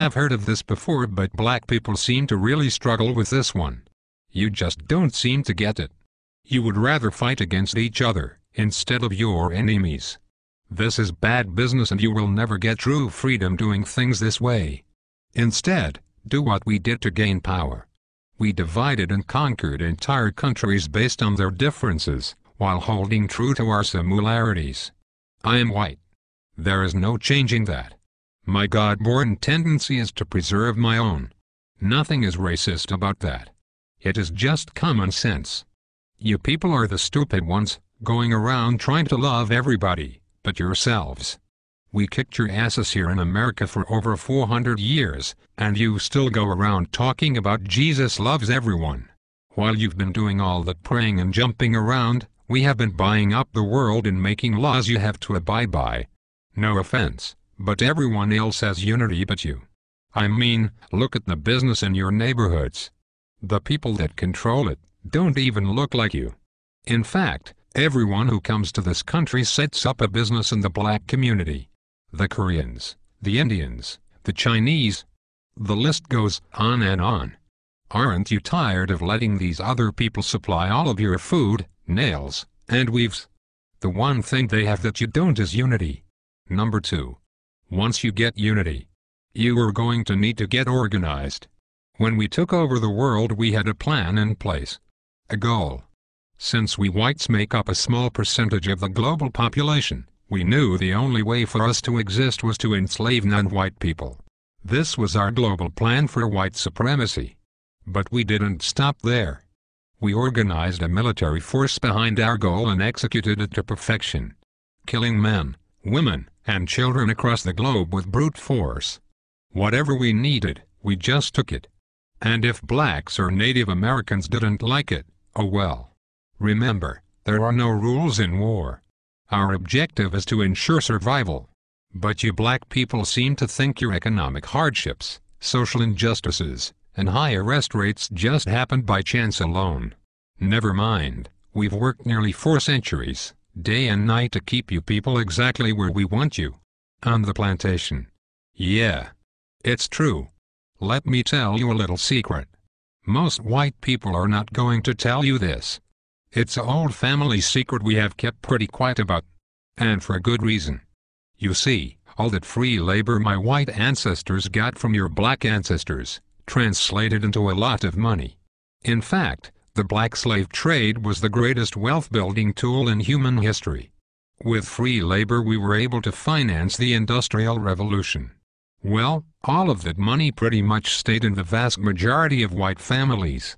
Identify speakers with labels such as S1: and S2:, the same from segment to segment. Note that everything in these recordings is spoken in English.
S1: I've heard of this before but black people seem to really struggle with this one. You just don't seem to get it. You would rather fight against each other, instead of your enemies. This is bad business and you will never get true freedom doing things this way. Instead, do what we did to gain power. We divided and conquered entire countries based on their differences, while holding true to our similarities. I am white. There is no changing that. My God-born tendency is to preserve my own. Nothing is racist about that. It is just common sense. You people are the stupid ones, going around trying to love everybody, but yourselves. We kicked your asses here in America for over 400 years, and you still go around talking about Jesus loves everyone. While you've been doing all that praying and jumping around, we have been buying up the world and making laws you have to abide by. No offense, but everyone else has unity but you. I mean, look at the business in your neighborhoods. The people that control it, don't even look like you. In fact, everyone who comes to this country sets up a business in the black community. The Koreans, the Indians, the Chinese. The list goes on and on. Aren't you tired of letting these other people supply all of your food, nails, and weaves? The one thing they have that you don't is unity. Number 2. Once you get unity, you are going to need to get organized. When we took over the world we had a plan in place. A goal. Since we whites make up a small percentage of the global population, we knew the only way for us to exist was to enslave non-white people. This was our global plan for white supremacy. But we didn't stop there. We organized a military force behind our goal and executed it to perfection. Killing men, women, and children across the globe with brute force. Whatever we needed, we just took it. And if blacks or Native Americans didn't like it, oh well. Remember, there are no rules in war. Our objective is to ensure survival. But you black people seem to think your economic hardships, social injustices, and high arrest rates just happened by chance alone. Never mind, we've worked nearly four centuries, day and night to keep you people exactly where we want you. On the plantation. Yeah. It's true. Let me tell you a little secret. Most white people are not going to tell you this. It's an old family secret we have kept pretty quiet about. And for a good reason. You see, all that free labor my white ancestors got from your black ancestors, translated into a lot of money. In fact, the black slave trade was the greatest wealth-building tool in human history. With free labor we were able to finance the Industrial Revolution. Well, all of that money pretty much stayed in the vast majority of white families.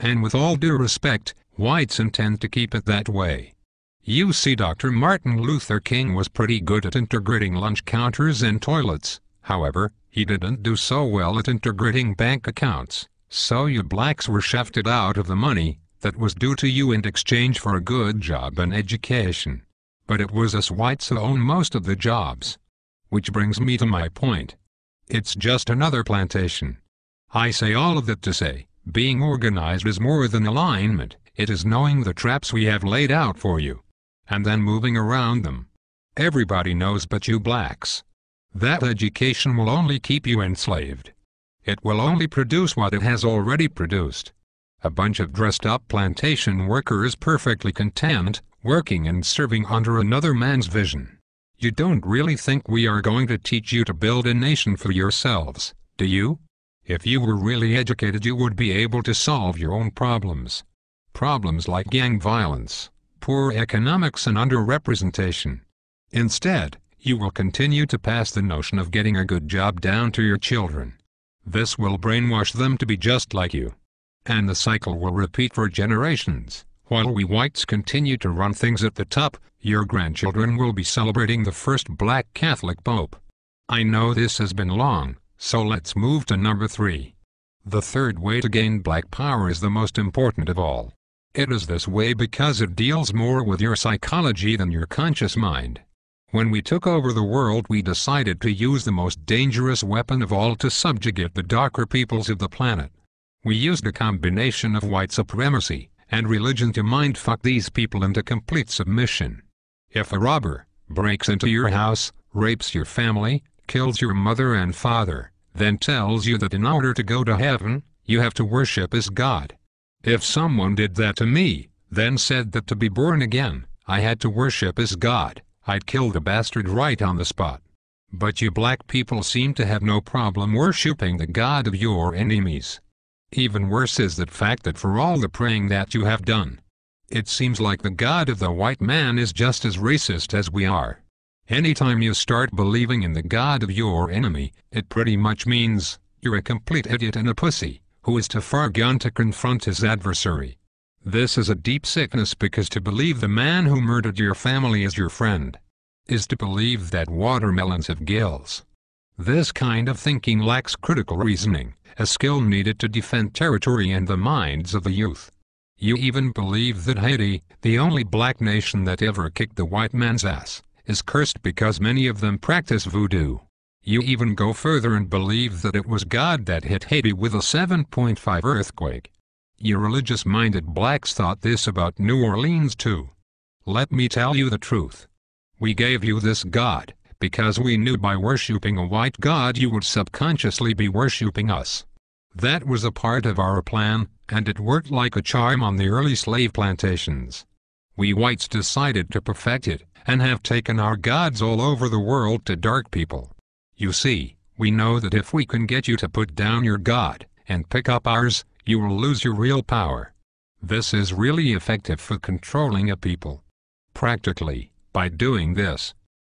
S1: And with all due respect, whites intend to keep it that way. You see Dr. Martin Luther King was pretty good at integrating lunch counters and toilets, however, he didn't do so well at integrating bank accounts. So you blacks were shafted out of the money that was due to you in exchange for a good job and education. But it was us whites who own most of the jobs. Which brings me to my point. It's just another plantation. I say all of that to say, being organized is more than alignment, it is knowing the traps we have laid out for you. And then moving around them. Everybody knows but you blacks. That education will only keep you enslaved it will only produce what it has already produced. A bunch of dressed-up plantation workers perfectly content, working and serving under another man's vision. You don't really think we are going to teach you to build a nation for yourselves, do you? If you were really educated you would be able to solve your own problems. Problems like gang violence, poor economics and underrepresentation. Instead, you will continue to pass the notion of getting a good job down to your children. This will brainwash them to be just like you. And the cycle will repeat for generations. While we whites continue to run things at the top, your grandchildren will be celebrating the first black Catholic Pope. I know this has been long, so let's move to number 3. The third way to gain black power is the most important of all. It is this way because it deals more with your psychology than your conscious mind. When we took over the world we decided to use the most dangerous weapon of all to subjugate the darker peoples of the planet. We used a combination of white supremacy and religion to mindfuck these people into complete submission. If a robber breaks into your house, rapes your family, kills your mother and father, then tells you that in order to go to heaven, you have to worship as God. If someone did that to me, then said that to be born again, I had to worship as God, I'd kill the bastard right on the spot. But you black people seem to have no problem worshipping the God of your enemies. Even worse is the fact that for all the praying that you have done, it seems like the God of the white man is just as racist as we are. Anytime you start believing in the God of your enemy, it pretty much means, you're a complete idiot and a pussy, who is too far gone to confront his adversary. This is a deep sickness because to believe the man who murdered your family is your friend, is to believe that watermelons have gills. This kind of thinking lacks critical reasoning, a skill needed to defend territory and the minds of the youth. You even believe that Haiti, the only black nation that ever kicked the white man's ass, is cursed because many of them practice voodoo. You even go further and believe that it was God that hit Haiti with a 7.5 earthquake. You religious-minded blacks thought this about New Orleans too. Let me tell you the truth. We gave you this God, because we knew by worshipping a white God you would subconsciously be worshipping us. That was a part of our plan, and it worked like a charm on the early slave plantations. We whites decided to perfect it, and have taken our gods all over the world to dark people. You see, we know that if we can get you to put down your god, and pick up ours, you will lose your real power. This is really effective for controlling a people. Practically, by doing this,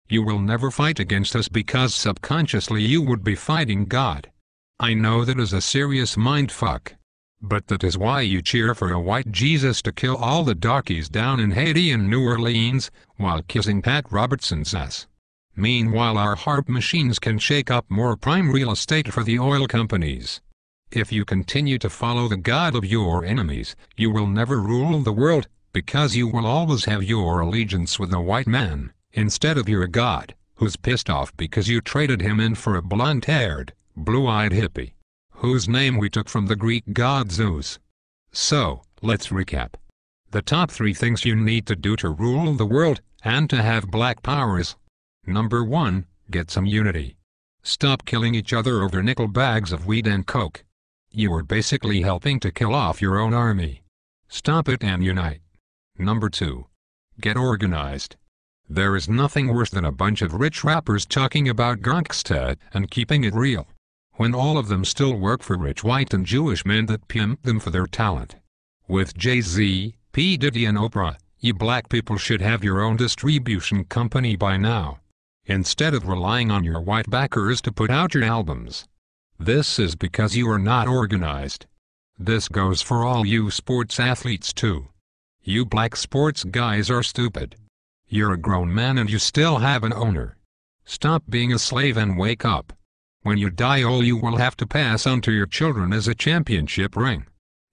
S1: you will never fight against us because subconsciously you would be fighting God. I know that is a serious mindfuck. But that is why you cheer for a white Jesus to kill all the darkies down in Haiti and New Orleans, while kissing Pat Robertson's ass. Meanwhile our HAARP machines can shake up more prime real estate for the oil companies. If you continue to follow the God of your enemies, you will never rule the world, because you will always have your allegiance with the white man, instead of your God, who's pissed off because you traded him in for a blonde-haired, blue-eyed hippie whose name we took from the Greek god Zeus. So, let's recap. The top three things you need to do to rule the world, and to have black power is Number 1, get some unity. Stop killing each other over nickel bags of weed and coke. You are basically helping to kill off your own army. Stop it and unite. Number 2. Get organized. There is nothing worse than a bunch of rich rappers talking about gangsta and keeping it real when all of them still work for rich white and Jewish men that pimp them for their talent. With Jay-Z, P. Diddy and Oprah, you black people should have your own distribution company by now. Instead of relying on your white backers to put out your albums. This is because you are not organized. This goes for all you sports athletes too. You black sports guys are stupid. You're a grown man and you still have an owner. Stop being a slave and wake up. When you die all you will have to pass on to your children is a championship ring.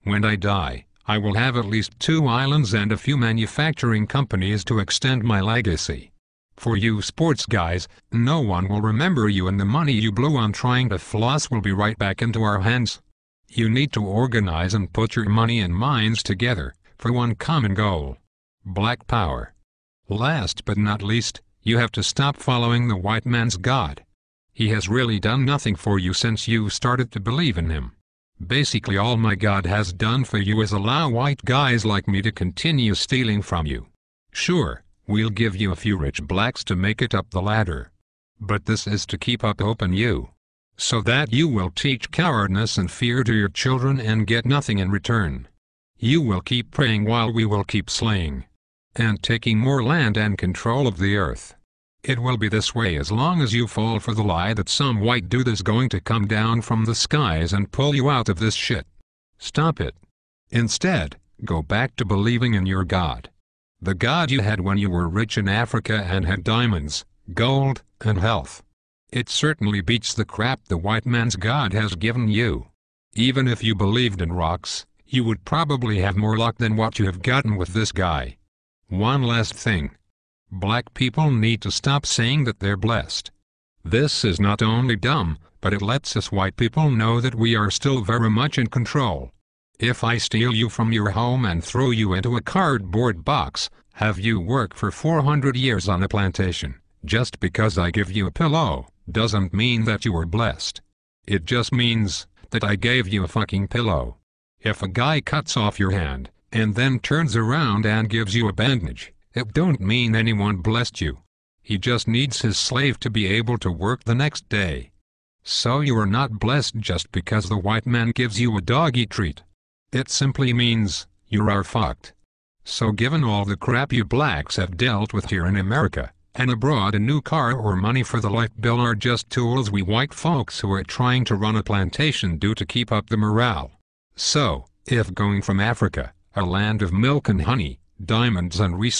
S1: When I die, I will have at least two islands and a few manufacturing companies to extend my legacy. For you sports guys, no one will remember you and the money you blew on trying to floss will be right back into our hands. You need to organize and put your money and minds together, for one common goal. Black Power. Last but not least, you have to stop following the white man's God. He has really done nothing for you since you started to believe in him. Basically all my God has done for you is allow white guys like me to continue stealing from you. Sure, we'll give you a few rich blacks to make it up the ladder. But this is to keep up open you. So that you will teach cowardness and fear to your children and get nothing in return. You will keep praying while we will keep slaying. And taking more land and control of the earth. It will be this way as long as you fall for the lie that some white dude is going to come down from the skies and pull you out of this shit. Stop it. Instead, go back to believing in your God. The God you had when you were rich in Africa and had diamonds, gold, and health. It certainly beats the crap the white man's God has given you. Even if you believed in rocks, you would probably have more luck than what you have gotten with this guy. One last thing. Black people need to stop saying that they're blessed. This is not only dumb, but it lets us white people know that we are still very much in control. If I steal you from your home and throw you into a cardboard box, have you work for 400 years on a plantation, just because I give you a pillow, doesn't mean that you are blessed. It just means that I gave you a fucking pillow. If a guy cuts off your hand, and then turns around and gives you a bandage, it don't mean anyone blessed you. He just needs his slave to be able to work the next day. So you are not blessed just because the white man gives you a doggy treat. It simply means, you are fucked. So given all the crap you blacks have dealt with here in America, and abroad a new car or money for the life bill are just tools we white folks who are trying to run a plantation do to keep up the morale. So, if going from Africa, a land of milk and honey, diamonds and resources,